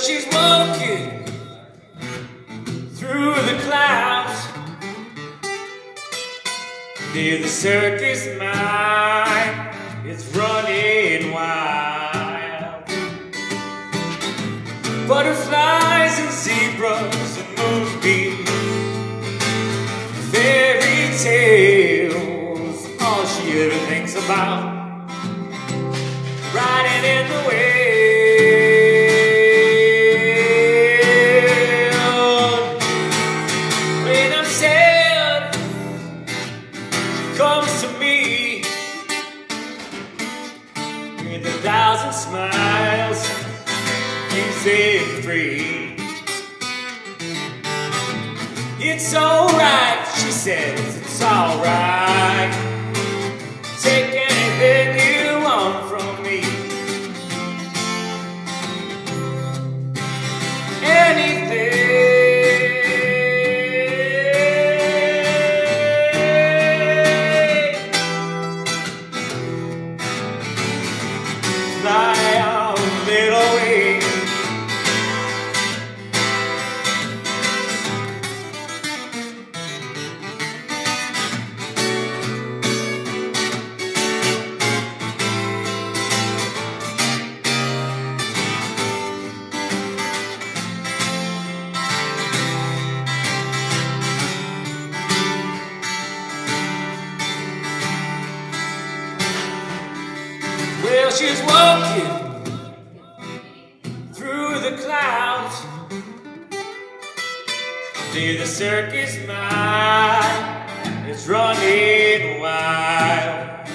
she's walking through the clouds near the circus mind. It's running wild. Butterflies and zebras and moonbeams, fairy tales, all she ever thinks about. Riding in the wind. Thousand smiles. Set free. It's alright, she says, it's alright. Fly she's walking through the clouds near the circus mind. It's running wild.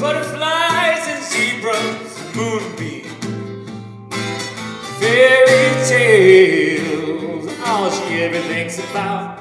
Butterflies and zebras, moonbeams, fairy tales, all she ever thinks about.